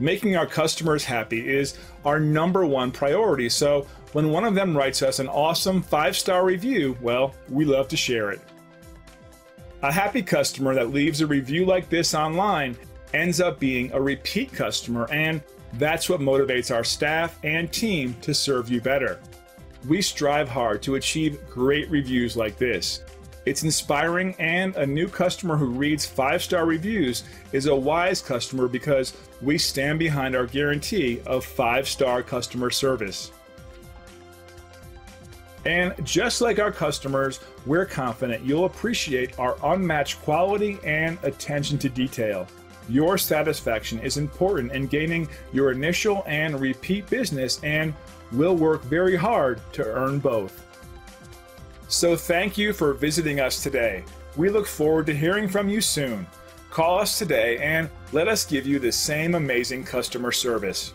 Making our customers happy is our number one priority, so when one of them writes us an awesome five star review, well, we love to share it. A happy customer that leaves a review like this online ends up being a repeat customer, and that's what motivates our staff and team to serve you better. We strive hard to achieve great reviews like this. It's inspiring, and a new customer who reads five star reviews is a wise customer because we stand behind our guarantee of five star customer service. And just like our customers, we're confident you'll appreciate our unmatched quality and attention to detail. Your satisfaction is important in gaining your initial and repeat business, and we'll work very hard to earn both. So thank you for visiting us today. We look forward to hearing from you soon. Call us today and let us give you the same amazing customer service.